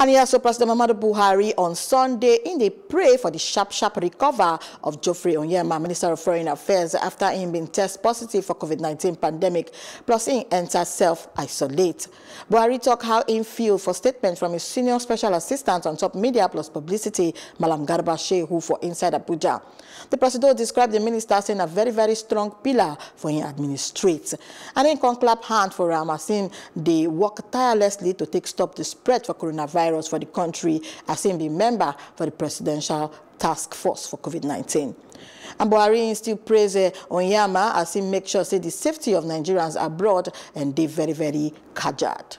And he also President Muhammadu Buhari on Sunday in the pray for the sharp, sharp recover of Geoffrey Onyeama, Minister of Foreign Affairs, after him being test positive for COVID-19 pandemic, plus he enter self-isolate. Buhari talk how he feel for statement from his senior special assistant on top media plus publicity, Malam Garba Shehu for inside Abuja. The president described the minister as a very, very strong pillar for him administrate. And in conclave hand for him as in they work tirelessly to take stop the spread for coronavirus for the country as him be member for the presidential task force for COVID-19. And Buhari still praise uh, Onyeama as he makes sure say the safety of Nigerians abroad and they very, very cajard.